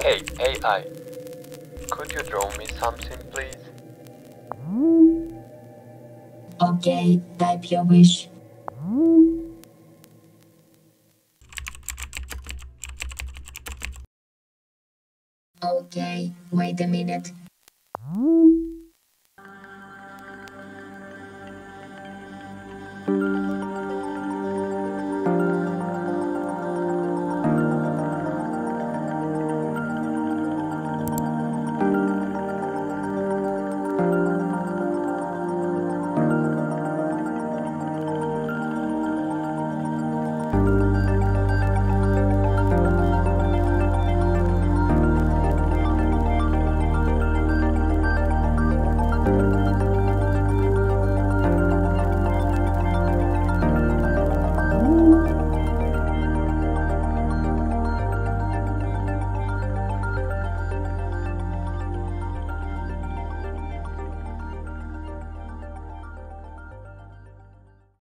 Hey, AI. Could you draw me something, please? Okay, type your wish. Okay, wait a minute.